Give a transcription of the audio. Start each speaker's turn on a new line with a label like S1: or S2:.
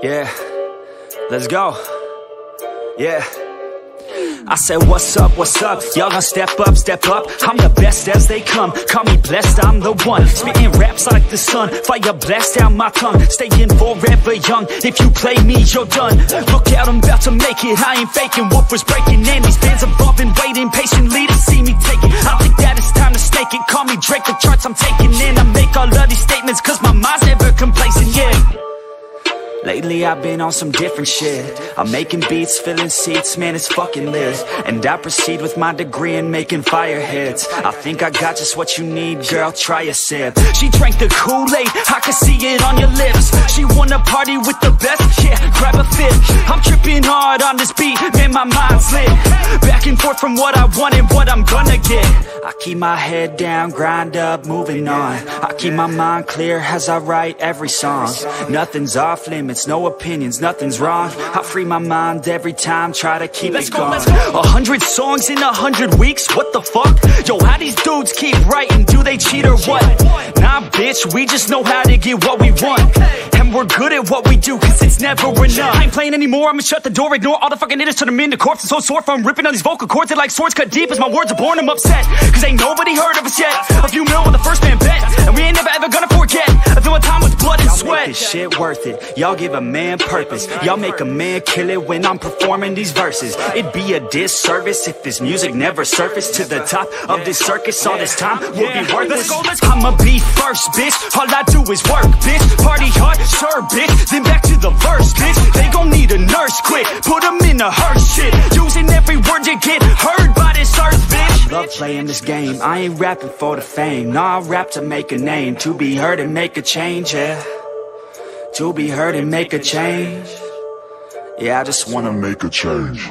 S1: Yeah, let's go. Yeah. I said, what's up, what's up? Y'all gonna step up, step up. I'm the best as they come. Call me blessed, I'm the one. Spitting raps like the sun. Fire blast out my tongue. Staying forever young. If you play me, you're done. Look out, I'm about to make it. I ain't faking. Woofers breaking. And these fans above been waiting patiently to see me take it. I think that it's time to stake it. Call me Drake, the charts I'm taking in. I make all of these statements cause my mind's never complacent, yeah. Lately I've been on some different shit. I'm making beats, filling seats, man it's fucking lit. And I proceed with my degree in making fire hits. I think I got just what you need, girl, try a sip. She drank the Kool-Aid, I can see it on your lips. She wanna party with the best, yeah, grab a fit I'm tripping hard on this beat, man my mind's lit Back and forth from what I want and what I'm gonna get. I keep my head down, grind up, moving on. I keep my mind clear as I write every song. Nothing's off limits no opinions, nothing's wrong. I free my mind every time, try to keep let's it going. A hundred songs in a hundred weeks, what the fuck? Yo, how these dudes keep writing, do they cheat or what? Nah, bitch, we just know how to get what we want. And we're good at what we do, cause it's never enough. I ain't playing anymore, I'ma shut the door, ignore all the fucking hitters Turn them into corpses, so sore from ripping on these vocal cords They're like swords cut deep as my words are born, I'm upset Cause ain't nobody heard of us yet. A few mil with the first man this shit worth it. Y'all give a man purpose. Y'all make a man kill it when I'm performing these verses. It'd be a disservice if this music never surfaced To the top of this circus All this time. Will be worthless I'ma be first, bitch. All I do is work, bitch. Party hard, sure, bitch. Then back to the verse, bitch. They gon' need a nurse quick. Put them in a hearse shit. Using every word you get heard by this earth, bitch. Love playing this game. I ain't rapping for the fame. Nah, I rap to make a name. To be heard and make a change, yeah to be heard and make a change. Yeah, I just wanna make a change.